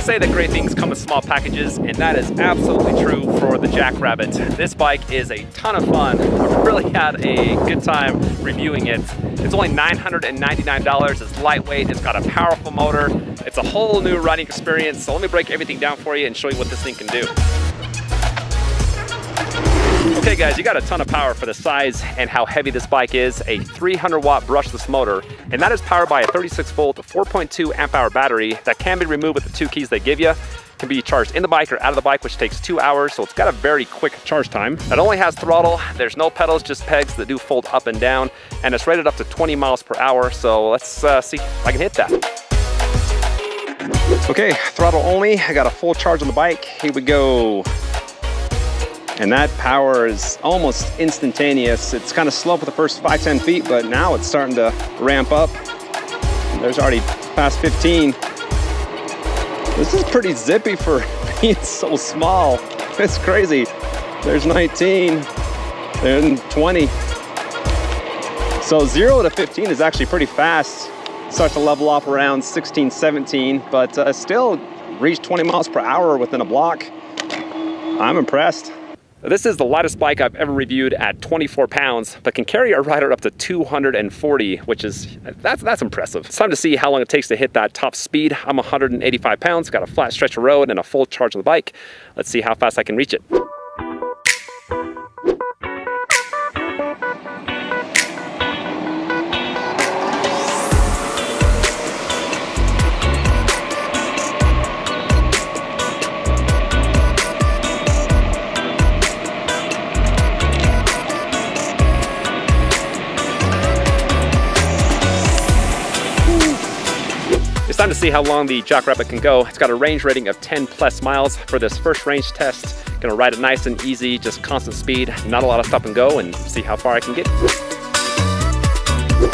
they say that great things come in small packages, and that is absolutely true for the Jackrabbit. This bike is a ton of fun. I've really had a good time reviewing it. It's only $999. It's lightweight. It's got a powerful motor. It's a whole new riding experience. So let me break everything down for you and show you what this thing can do. Okay guys, you got a ton of power for the size and how heavy this bike is. A 300 watt brushless motor, and that is powered by a 36 volt 4.2 amp hour battery that can be removed with the two keys they give you. Can be charged in the bike or out of the bike, which takes two hours, so it's got a very quick charge time. It only has throttle, there's no pedals, just pegs that do fold up and down, and it's rated up to 20 miles per hour, so let's uh, see if I can hit that. Okay, throttle only, I got a full charge on the bike. Here we go. And that power is almost instantaneous. It's kind of slow for the first five, 10 feet, but now it's starting to ramp up. There's already past 15. This is pretty zippy for being so small. It's crazy. There's 19 and 20. So zero to 15 is actually pretty fast. Starts to level off around 16, 17, but uh, still reach 20 miles per hour within a block. I'm impressed. This is the lightest bike I've ever reviewed at 24 pounds, but can carry a rider up to 240, which is, that's, that's impressive. It's time to see how long it takes to hit that top speed. I'm 185 pounds, got a flat stretch of road and a full charge on the bike. Let's see how fast I can reach it. See how long the Jackrabbit can go. It's got a range rating of 10 plus miles for this first range test. Gonna ride it nice and easy, just constant speed, not a lot of stop and go, and see how far I can get.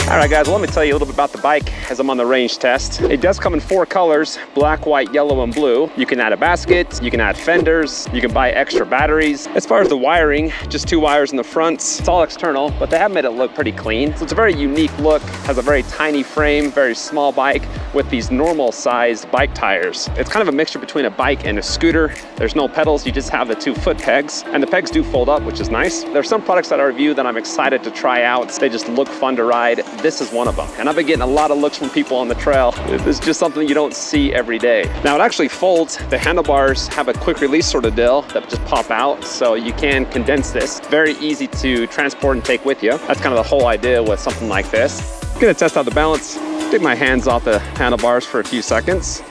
All right guys, well, let me tell you a little bit about the bike as I'm on the range test. It does come in four colors, black, white, yellow, and blue. You can add a basket, you can add fenders, you can buy extra batteries. As far as the wiring, just two wires in the front. It's all external, but they have made it look pretty clean. So it's a very unique look, has a very tiny frame, very small bike with these normal sized bike tires. It's kind of a mixture between a bike and a scooter. There's no pedals, you just have the two foot pegs, and the pegs do fold up, which is nice. There's some products that I review that I'm excited to try out. They just look fun to ride this is one of them. And I've been getting a lot of looks from people on the trail. It's just something you don't see every day. Now it actually folds. The handlebars have a quick release sort of deal that just pop out. So you can condense this. Very easy to transport and take with you. That's kind of the whole idea with something like this. Gonna test out the balance. Take my hands off the handlebars for a few seconds.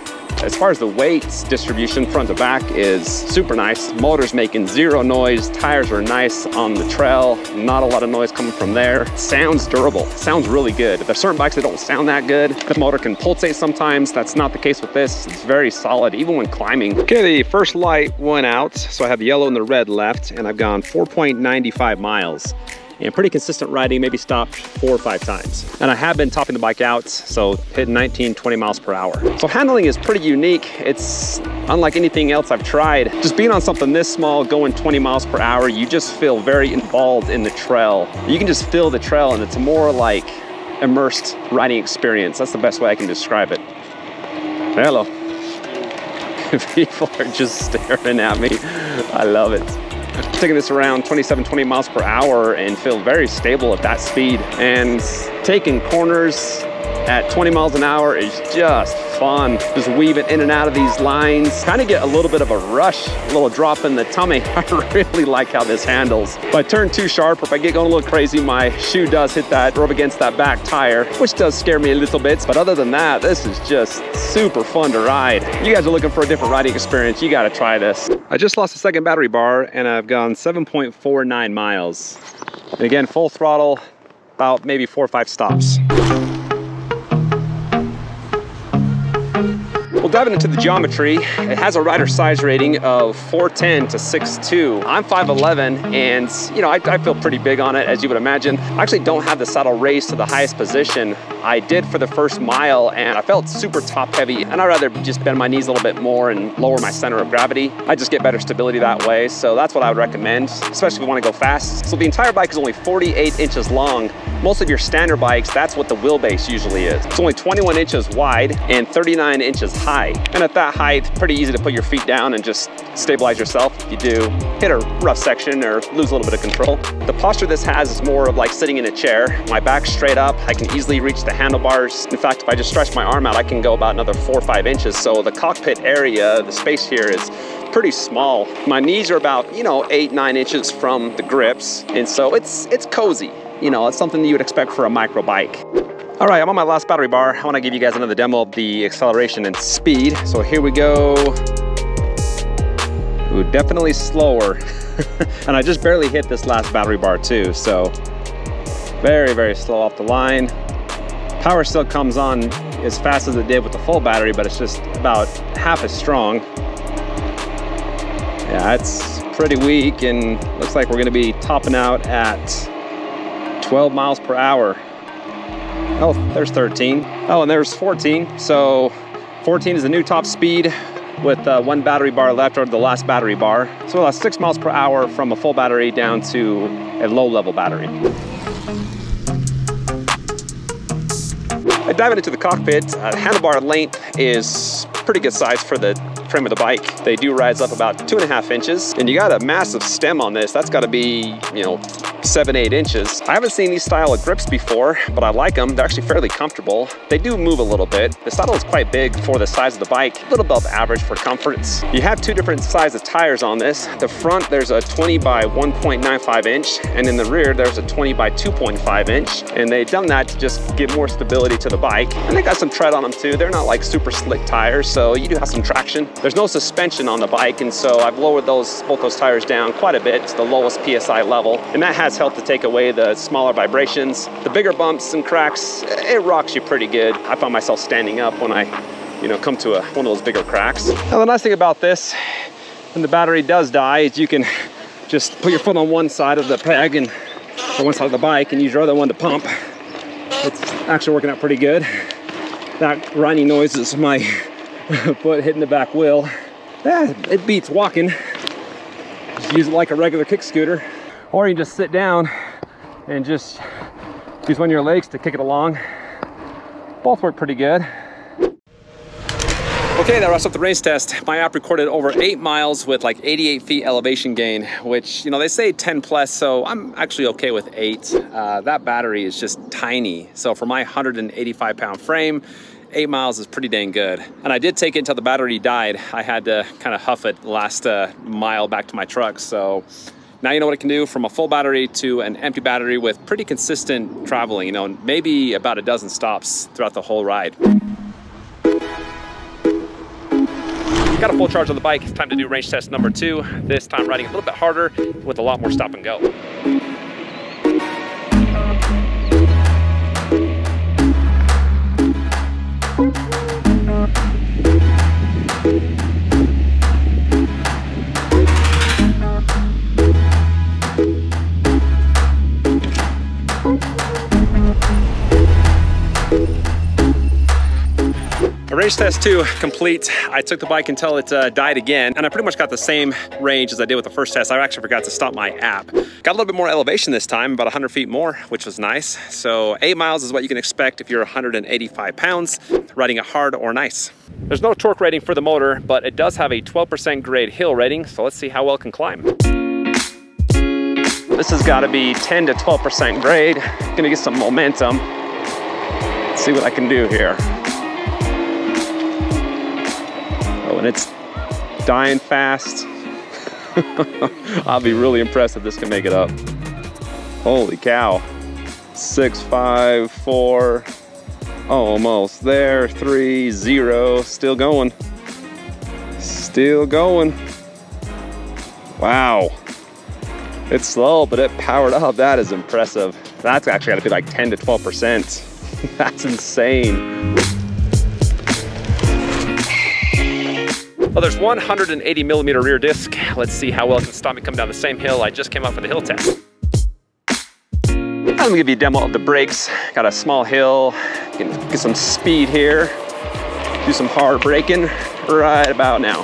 As far as the weight distribution front to back is super nice. Motor's making zero noise, tires are nice on the trail, not a lot of noise coming from there. Sounds durable, sounds really good. There's certain bikes that don't sound that good. The motor can pulsate sometimes, that's not the case with this. It's very solid, even when climbing. Okay, the first light went out, so I have the yellow and the red left, and I've gone 4.95 miles and pretty consistent riding, maybe stopped four or five times. And I have been topping the bike out, so hitting 19, 20 miles per hour. So handling is pretty unique. It's unlike anything else I've tried. Just being on something this small, going 20 miles per hour, you just feel very involved in the trail. You can just feel the trail and it's more like immersed riding experience. That's the best way I can describe it. Hello. People are just staring at me. I love it taking this around 27, 20 miles per hour and feel very stable at that speed. And taking corners at 20 miles an hour is just fun. Just weave it in and out of these lines. Kind of get a little bit of a rush, a little drop in the tummy. I really like how this handles. If I turn too sharp or if I get going a little crazy, my shoe does hit that, rub against that back tire, which does scare me a little bit. But other than that, this is just super fun to ride. You guys are looking for a different riding experience, you gotta try this. I just lost a second battery bar and I've gone 7.49 miles. And again, full throttle, about maybe four or five stops. Well, diving into the geometry, it has a rider size rating of 4'10 to 6'2. I'm 5'11 and, you know, I, I, feel pretty big on it, as you would imagine. I actually don't have the saddle raised to the highest position. I did for the first mile and I felt super top heavy and I'd rather just bend my knees a little bit more and lower my center of gravity. I just get better stability that way. So that's what I would recommend, especially if you want to go fast. So the entire bike is only 48 inches long. Most of your standard bikes, that's what the wheelbase usually is. It's only 21 inches wide and 39 inches high high. And at that height, pretty easy to put your feet down and just stabilize yourself if you do hit a rough section or lose a little bit of control. The posture this has is more of like sitting in a chair. My back's straight up, I can easily reach the handlebars. In fact, if I just stretch my arm out, I can go about another four or five inches. So the cockpit area, the space here is pretty small. My knees are about, you know, eight, nine inches from the grips. And so it's, it's cozy. You know, it's something that you would expect for a micro bike. All right, I'm on my last battery bar. I wanna give you guys another demo of the acceleration and speed. So here we go. Ooh, definitely slower. and I just barely hit this last battery bar too, so very, very slow off the line. Power still comes on as fast as it did with the full battery, but it's just about half as strong. Yeah, it's pretty weak and looks like we're gonna be topping out at 12 miles per hour. Oh, there's 13. Oh, and there's 14. So 14 is the new top speed with uh, one battery bar left or the last battery bar. So that's six miles per hour from a full battery down to a low level battery. Diving into the cockpit, uh, handlebar length is pretty good size for the frame of the bike. They do rise up about two and a half inches and you got a massive stem on this. That's gotta be, you know, seven, eight inches. I haven't seen these style of grips before, but I like them. They're actually fairly comfortable. They do move a little bit. The saddle is quite big for the size of the bike, a little above average for comforts. You have two different sizes of tires on this. The front, there's a 20 by 1.95 inch, and in the rear, there's a 20 by 2.5 inch. And they've done that to just give more stability to the bike. And they got some tread on them too. They're not like super slick tires, so you do have some traction. There's no suspension on the bike, and so I've lowered those both those tires down quite a bit to the lowest PSI level, and that has helped to take away the smaller vibrations. The bigger bumps and cracks, it rocks you pretty good. I find myself standing up when I, you know, come to a, one of those bigger cracks. Now the nice thing about this, when the battery does die, is you can just put your foot on one side of the peg and or one side of the bike and use your other one to pump. It's actually working out pretty good. That grinding noise is my foot hitting the back wheel yeah, it beats walking. Just use it like a regular kick scooter. Or you just sit down and just use one of your legs to kick it along. Both work pretty good. Okay, that wraps up the race test. My app recorded over eight miles with like 88 feet elevation gain, which, you know, they say 10 plus, so I'm actually okay with eight. Uh, that battery is just tiny. So for my 185 pound frame, eight miles is pretty dang good. And I did take it until the battery died. I had to kind of huff it last uh, mile back to my truck. So now you know what it can do from a full battery to an empty battery with pretty consistent traveling, you know, maybe about a dozen stops throughout the whole ride. Got a full charge on the bike. It's time to do range test number two. This time riding a little bit harder with a lot more stop and go. Range test two complete. I took the bike until it uh, died again, and I pretty much got the same range as I did with the first test. I actually forgot to stop my app. Got a little bit more elevation this time, about 100 feet more, which was nice. So eight miles is what you can expect if you're 185 pounds, riding it hard or nice. There's no torque rating for the motor, but it does have a 12% grade hill rating, so let's see how well it can climb. This has got to be 10 to 12% grade. Gonna get some momentum. Let's see what I can do here. And it's dying fast. I'll be really impressed if this can make it up. Holy cow. Six, five, four, almost there. Three, zero, still going. Still going. Wow. It's slow, but it powered up. That is impressive. That's actually gotta be like 10 to 12%. That's insane. Well, there's 180 millimeter rear disc. Let's see how well it can stop me coming down the same hill I just came up for the hill test. Let me give you a demo of the brakes. Got a small hill, get some speed here, do some hard braking right about now.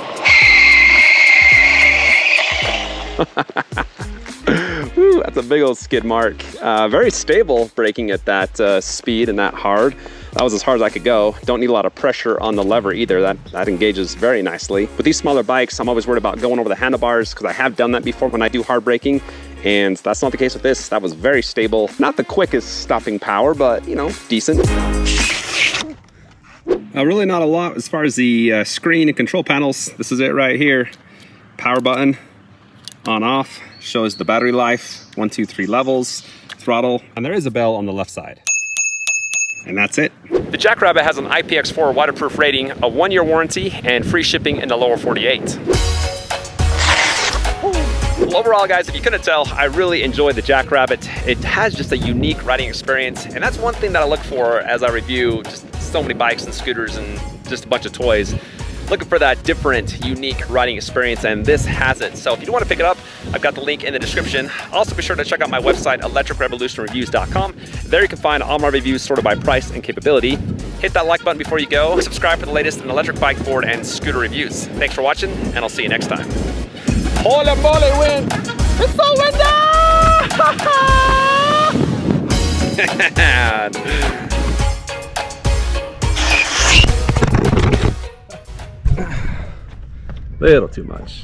Woo, that's a big old skid mark. Uh, very stable braking at that uh, speed and that hard. That was as hard as I could go. Don't need a lot of pressure on the lever either. That, that engages very nicely. With these smaller bikes, I'm always worried about going over the handlebars because I have done that before when I do hard braking and that's not the case with this. That was very stable. Not the quickest stopping power, but you know, decent. Uh, really not a lot as far as the uh, screen and control panels. This is it right here. Power button, on off, shows the battery life, one, two, three levels, throttle, and there is a bell on the left side. And that's it. The Jackrabbit has an IPX4 waterproof rating, a one year warranty, and free shipping in the lower 48. Well, overall, guys, if you couldn't tell, I really enjoyed the Jackrabbit. It has just a unique riding experience, and that's one thing that I look for as I review just so many bikes and scooters and just a bunch of toys. Looking for that different, unique riding experience, and this has it. So if you do want to pick it up, I've got the link in the description. Also, be sure to check out my website, electricrevolutionreviews.com. There you can find all my reviews sorted by price and capability. Hit that like button before you go. Subscribe for the latest in electric bike, board, and scooter reviews. Thanks for watching, and I'll see you next time. Holy moly, win! It's so windy! Little too much.